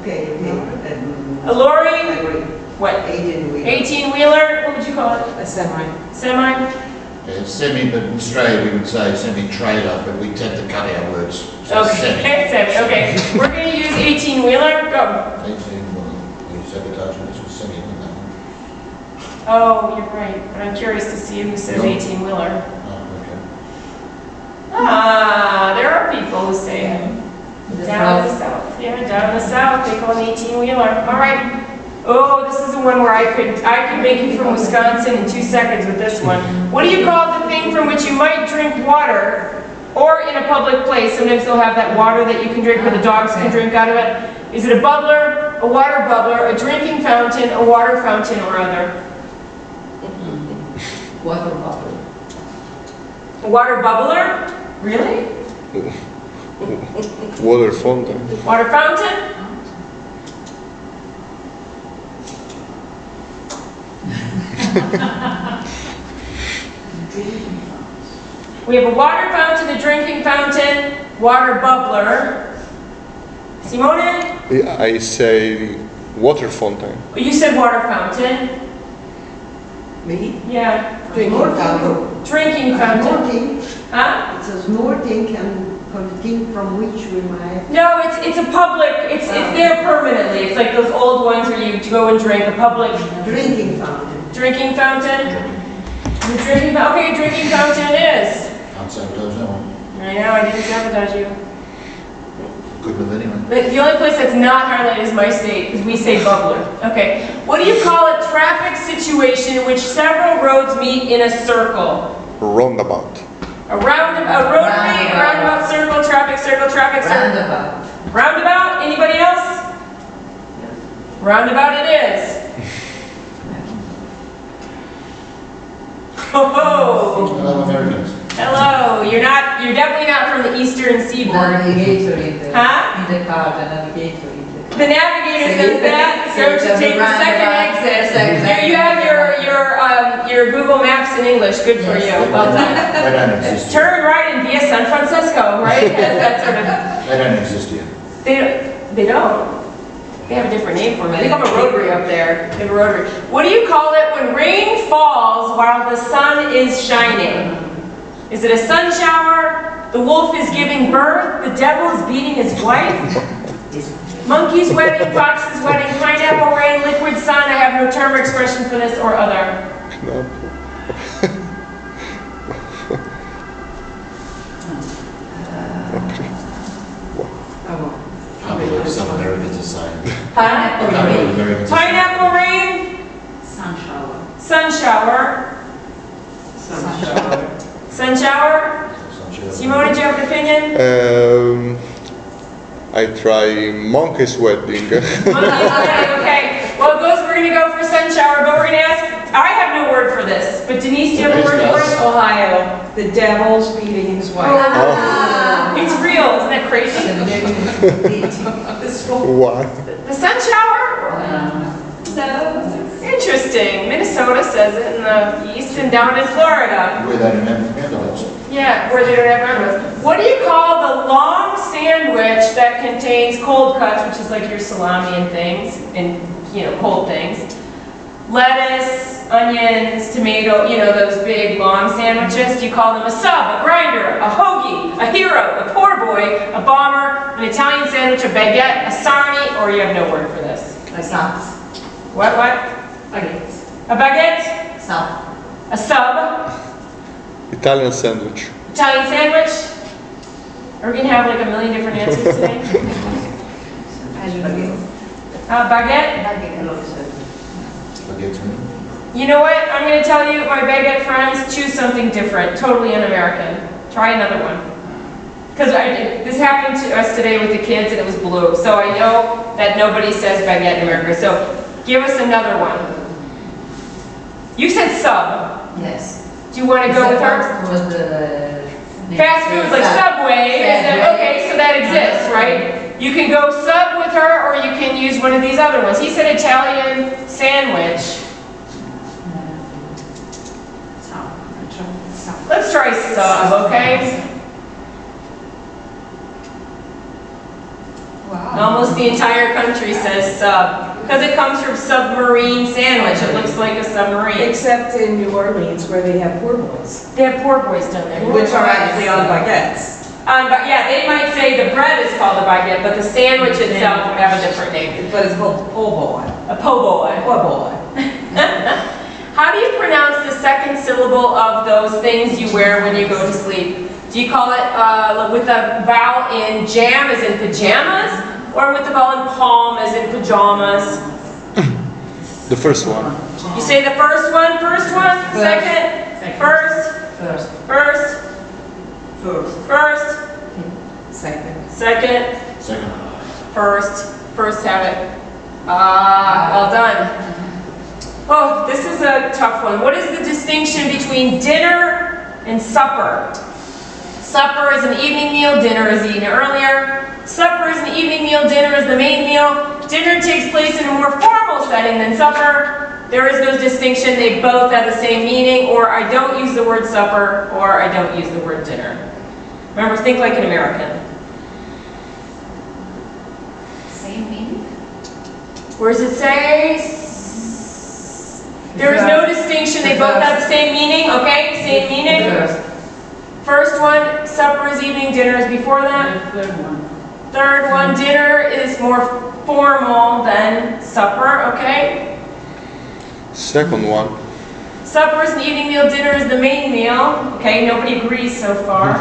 Okay, okay. a lorry, I agree. what? Eighteen wheeler. 18-wheeler, what would you call it? A semi. Semi? Yeah, semi, but in Australia we would say semi-trailer, but we tend to cut our words. So semi. Okay, semi, okay. We're gonna use 18-wheeler, go. 18, well, you sabotage this was semi, wasn't it? Oh, you're right, but I'm curious to see who says 18-wheeler. Oh, okay. Ah, there are people who say it. Down in the south, yeah, down in the south, they call it 18-wheeler. All right. Oh, this is the one where I could, I could make you from Wisconsin in two seconds with this one. What do you call the thing from which you might drink water or in a public place? Sometimes they'll have that water that you can drink or the dogs can drink out of it. Is it a bubbler, a water bubbler, a drinking fountain, a water fountain, or other? Water bubbler. A water bubbler? Really? Water fountain. Water fountain? We have a water fountain, a drinking fountain, water bubbler. Simone, I say water fountain. you said water fountain. Me? Yeah. Drinking fountain. Drinking fountain. Snorting. Huh? It's a snorting and continue from which we might. No, it's, it's a public, it's, it's ah. there permanently. It's like those old ones where you go and drink, a public. Drinking fountain. Drinking fountain? The drinking, fou- okay, drinking fountain is. I'd sabotage that one. I know, I didn't sabotage you. Good with anyone. The the only place that's not highlighted is my state, because we say bubbler. Okay. What do you call a traffic situation in which several roads meet in a circle? Roundabout. A roundabout, a rotary, a roundabout circle, traffic circle, traffic circle. Roundabout. Roundabout, anybody else? Roundabout it is. Ho! Hello, Americans. Hello, you're not, you're definitely not from the eastern seaboard. Navigator the, Huh? in the car, the navigator the. Navigator says that, so to take the second exit. second You have your, um, your Google Maps in English, good for you, well done. They don't exist. Turn right and be a San Francisco, right? That sort of, They don't exist here. they, don't- they don't. They have a different name for it, they have a rotary up there, they have a rotary. What do you call it when rain falls while the sun is shining? Is it a sun shower? The wolf is giving birth? The devil is beating his wife? Monkey's wedding, fox's wedding, pineapple rain, liquid sun, I have no term or expression for this or other. I mean, what some Americans are saying. I don't know what Americans are. Pineapple rain, Sun shower. sun shower, Sun shower. sun shower. Simone, did you have an opinion? Um, I try monkey's wedding. Monkey's wedding, okay. Well, it goes, we're gonna go for sun shower, but we're gonna ask, I have no word for this, but Denise, do you have a word for it? Ohio, the devil's beating his wife. Oh. It's real, isn't that crazy? Why? The sun shower? So, interesting. Minnesota says it in the east and down in Florida. Where they don't have handles. Yeah, where they don't have railroads. What do you call the long sandwich that contains cold cuts, which is like your salami and things, and, you know, cold things? Lettuce, onions, tomato, you know, those big long sandwiches. Do you call them a sub, a grinder, a hoagie, a hero, a poor boy, a bomber, an Italian sandwich, a baguette, a sarnie, or you have no word for this? A sub. What, what? Baguette. A baguette? Sub. A sub? Italian sandwich. Italian sandwich? Are we gonna have like a million different answers today? Uh, baguette? Baguette. baguette? You know what? I'm gonna tell you, my baguette friends, choose something different, totally un-American. Try another one. Because this happened to us today with the kids and it was blue. So I know that nobody says baguette in America. So give us another one. You said sub. Yes. Do you want to go with her? Was the. Fast food like Subway, that, okay, so that exists, right? You can go sub with her, or you can use one of these other ones. He said Italian sandwich. Let's try sub, okay? Wow. Almost the entire country says sub, because it comes from submarine sandwich. It looks like a submarine. Except in New Orleans where they have poor boys. They have poor boys down there. Which are actually on baguettes. Um, but yeah, they might say the bread is called a baguette, but the sandwich itself would have a different name. But it's called po' boy. A po' boy. Po' boy. How do you pronounce the second syllable of those things you wear when you go to sleep? Do you call it uh, with a vowel in jam as in pajamas, or with the vowel in palm as in pajamas? The first one. You say the first one, first one, second, first, First. first, First. first, Second. second, Second. first, first have it. Ah, well done. Oh, this is a tough one. What is the distinction between dinner and supper? Supper is an evening meal, dinner is eaten earlier. Supper is an evening meal, dinner is the main meal. Dinner takes place in a more formal setting than supper. There is no distinction, they both have the same meaning, or I don't use the word supper, or I don't use the word dinner. Remember, think like an American. Same meaning? Where does it say? There is no distinction, they both have the same meaning, okay? Same meaning? First one, supper is evening, dinner is before that. Third one. Dinner is more formal than supper, okay? Second one. Supper is an evening meal, dinner is the main meal. Okay, nobody agrees so far.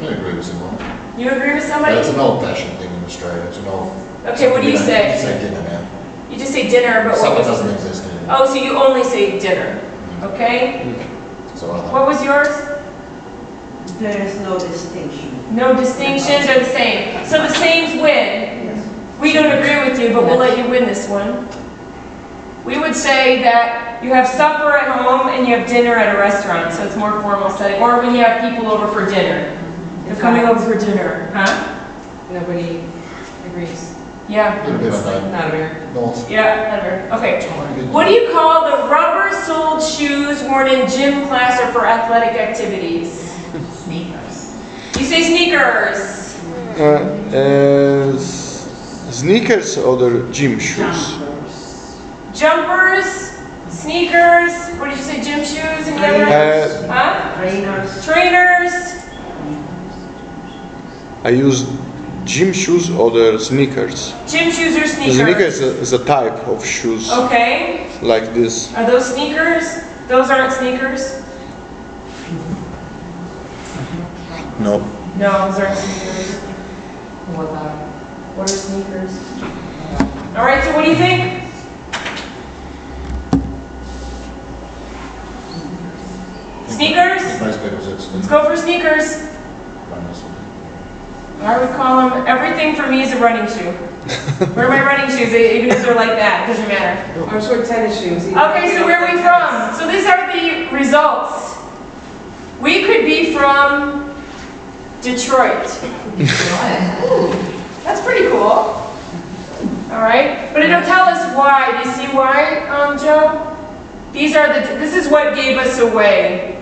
I agree with someone. You agree with somebody? That's an old fashioned thing in Australia, it's an old. Okay, what do you We don't say? Say dinner now. You just say dinner, but what Supper was doesn't exist anymore. Oh, so you only say dinner, okay? So I What was yours? There is no distinction. No distinctions are the same. So the sames win. Yes. We don't agree with you, but we'll let you win this one. We would say that you have supper at home and you have dinner at a restaurant, so it's more formal setting. Or when you have people over for dinner. They're coming over for dinner, huh? Nobody agrees. Yeah. Little bit of that. Not American. North. Yeah, never. Okay. What do you call the rubber-soled shoes worn in gym class or for athletic activities? Sneakers. You say sneakers. Uh, uh, sneakers or the gym shoes? Jumpers, sneakers, what did you say, gym shoes and the other? Uh, Huh? Trainers. Trainers, I use gym shoes or the sneakers. gym shoes or The sneakers? sneakers is a type of shoes Okay, like this. are those sneakers? Those aren't sneakers? No. No, those aren't sneakers. What about? What are sneakers? All right, so what do you think? Sneakers? Most people said Let's go for sneakers. I would call them, everything for me is a running shoe. Where are my running shoes, even if they're like that, doesn't matter. Or short tennis shoes. Okay, so where are we from? So these are the results. We could be from Detroit. Ooh, That's pretty cool. All right, but it'll tell us why. Do you see why, um, Joe? These are the, this is what gave us away.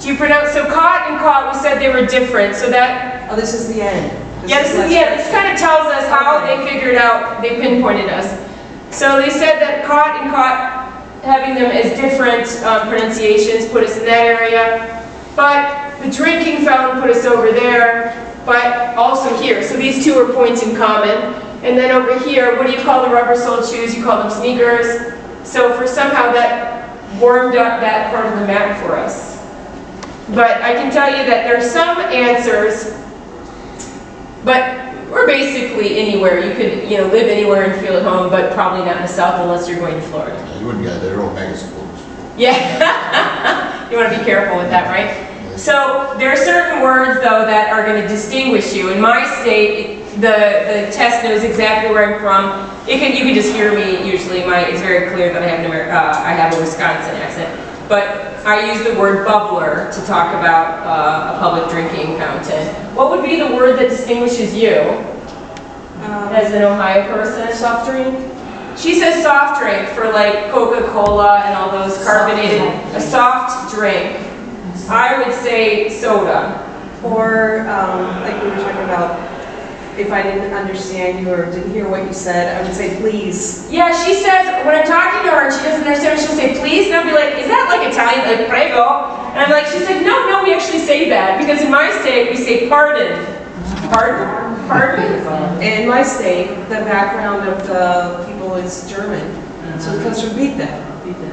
Do you pronounce, so caught and caught, we said they were different, so that. Oh, this is the end. Yeah, this is, yeah, this kind of tells us how they figured out, they pinpointed us. So they said that caught and caught, having them as different um, pronunciations put us in that area. But the drinking fountain put us over there, but also here. So these two are points in common. And then over here, what do you call the rubber soled shoes? You call them sneakers. So for somehow that warmed up that part of the map for us. But I can tell you that there are some answers, but we're basically anywhere. You could, you know, live anywhere and feel at home, but probably not in the South unless you're going to Florida. You wouldn't go there, all mega schools. Yeah, you want to be careful with that, right? So there are certain words, though, that are going to distinguish you. In my state, the, the test knows exactly where I'm from. It can, you can just hear me usually. My, it's very clear that I have, an, Amer- uh, I have a Wisconsin accent. But I use the word bubbler to talk about uh, a public drinking fountain. What would be the word that distinguishes you as an Ohio person? A soft drink? She says soft drink for like Coca-Cola and all those carbonated, a soft drink. I would say soda. Or, um, like we were talking about, if I didn't understand you or didn't hear what you said, I would say please. Yeah, she says, when I'm talking to her and she doesn't understand, she'll say, please, and I'll be like, is that like Italian, like prego? And I'm like, she's like, no, no, we actually say that, because in my state, we say pardon. Pardon? Pardon? In my state, the background of the people is German, so it comes from bitte.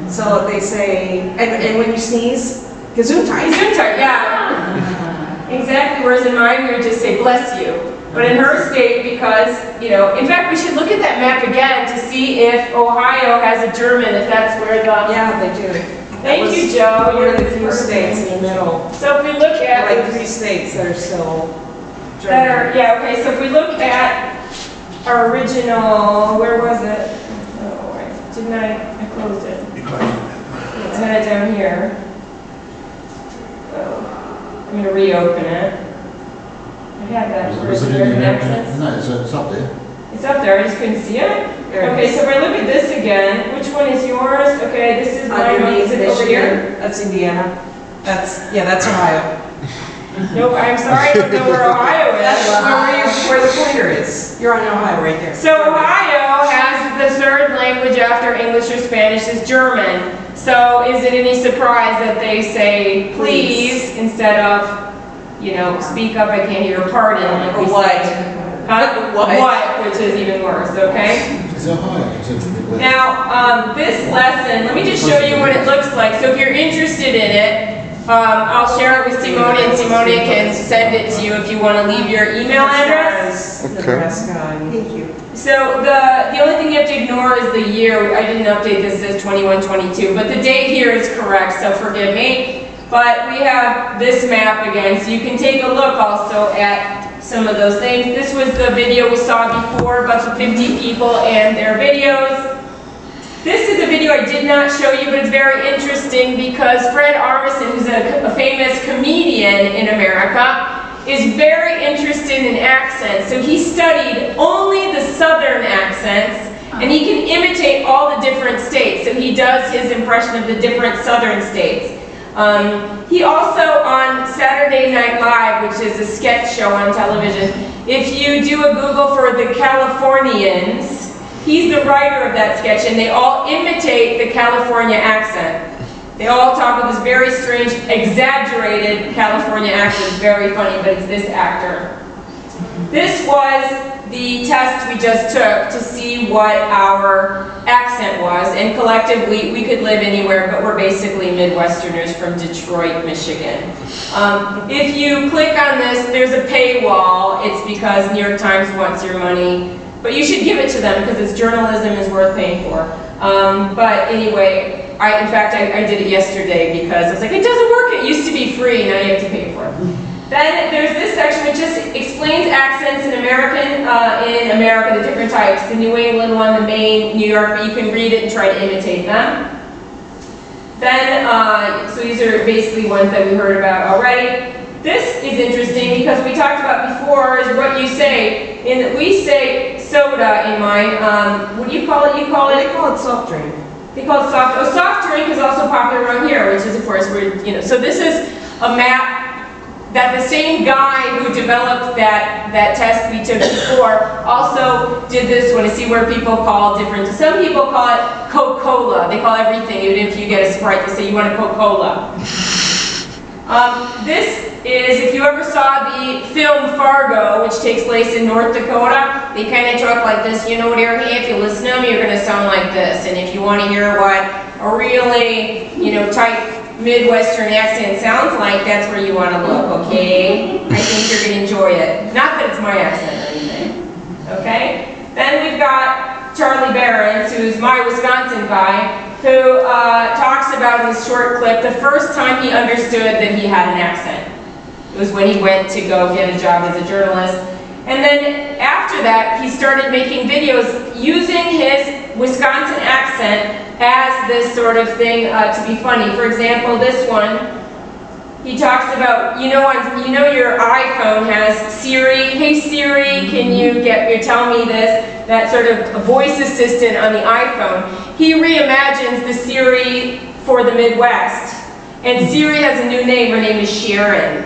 So they say, and, and when you sneeze, gesundheit. Gesundheit, yeah. Exactly, whereas in mine, we would just say, bless you. But in her state, because, you know, in fact, we should look at that map again to see if Ohio has a German, if that's where the... Yeah, they do. Thank you, Joe. One You're of the the few first states in the middle. So if we look at... Like three states that are still That are, German. yeah, okay, so if we look at our original, where was it? Oh, I- didn't I, I closed it. You closed it. It's kind of down here. Oh, I'm gonna reopen it. I had that Was it in the- accents. No, it's, it's up there. It's up there, I just couldn't see it. There Okay, is. so if I look at this again, which one is yours? Okay, this is mine, Underneath is it over here? Michigan, that's Indiana. That's, yeah, that's Ohio. Nope, I'm sorry, I don't know where Ohio is. That's where, you- where the pointer is. You're on Ohio right there. So Ohio has the third language after English or Spanish is German. So is it any surprise that they say please instead of, you know, speak up, I can't hear, pardon, like we Or what? say. Huh? What? What, which is even worse, okay? It's Ohio. It's a- Now, um, this lesson, let me just show you what it looks like. So if you're interested in it, um, I'll share it with Simone and Simone can send it to you if you want to leave your email address. Okay. Thank you. So the, the only thing you have to ignore is the year. I didn't update this as 21, 22, but the date here is correct, so forgive me. But we have this map again, so you can take a look also at some of those things. This was the video we saw before about the 50 people and their videos. This is a video I did not show you, but it's very interesting because Fred Armisen, who's a, a famous comedian in America, is very interested in accents. So he studied only the southern accents, and he can imitate all the different states. So he does his impression of the different southern states. Um, he also on Saturday Night Live, which is a sketch show on television, if you do a Google for the Californians, he's the writer of that sketch, and they all imitate the California accent. They all talk with this very strange, exaggerated California accent. It's very funny, but it's this actor. This was the test we just took to see what our accent was, and collectively, we could live anywhere, but we're basically Midwesterners from Detroit, Michigan. Um, if you click on this, there's a paywall. It's because New York Times wants your money, but you should give it to them because it's journalism is worth paying for. Um, but anyway, I, in fact, I, I did it yesterday because I was like, it doesn't work. It used to be free, now you have to pay for it. Then there's this section which just explains accents in American, uh, in America, the different types, the New England one, the Maine, New York, but you can read it and try to imitate them. Then, uh, so these are basically ones that we heard about already. This is interesting because we talked about before is what you say. In we say soda in mine. Um, what do you call it? You call it? They call it soft drink. They call it soft, oh, soft drink is also popular around here, which is of course where, you know, so this is a map that the same guy who developed that, that test we took before also did this one to see where people call different, some people call it Coca-Cola. They call everything, even if you get a Sprite, they say you want a Coca-Cola. Um, this is, if you ever saw the film Fargo, which takes place in North Dakota, they kind of talk like this, you know what, Eric, if you listen to them, you're going to sound like this. And if you want to hear what a really, you know, tight Midwestern accent sounds like, that's where you want to look, okay? I think you're going to enjoy it. Not that it's my accent or anything, okay? Then we've got Charlie Berens, who's my Wisconsin guy, who uh, talks about in this short clip the first time he understood that he had an accent. It was when he went to go get a job as a journalist. And then after that, he started making videos using his Wisconsin accent as this sort of thing uh, to be funny. For example, this one, he talks about, you know, you know your iPhone has Siri, hey Siri, can you get, you tell me this, that sort of voice assistant on the iPhone. He reimagines the Siri for the Midwest. And Siri has a new name, her name is Sharon.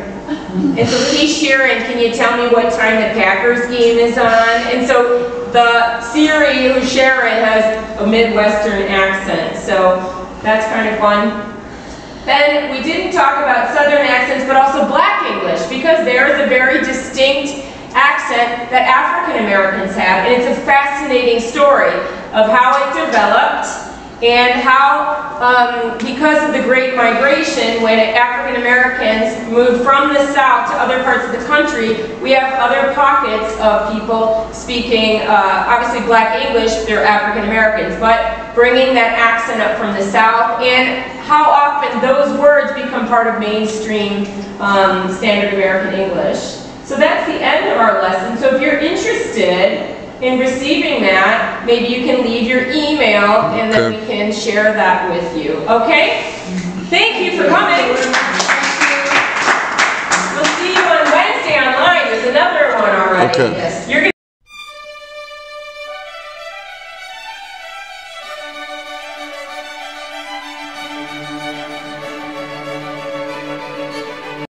And so, hey Sharon, can you tell me what time the Packers game is on? And so the Siri, who's Sharon, has a Midwestern accent. So that's kind of fun. Then we didn't talk about Southern accents, but also Black English, because there is a very distinct accent that African Americans have, and it's a fascinating story of how it developed and how, um, because of the Great Migration, when African Americans moved from the South to other parts of the country, we have other pockets of people speaking, uh, obviously Black English, they're African Americans, but bringing that accent up from the South, and how often those words become part of mainstream um, standard American English. So that's the end of our lesson. So if you're interested, in receiving that, maybe you can leave your email and then we can share that with you. Okay? Thank you for coming. We'll see you on Wednesday online. There's another one already. Okay. Yes.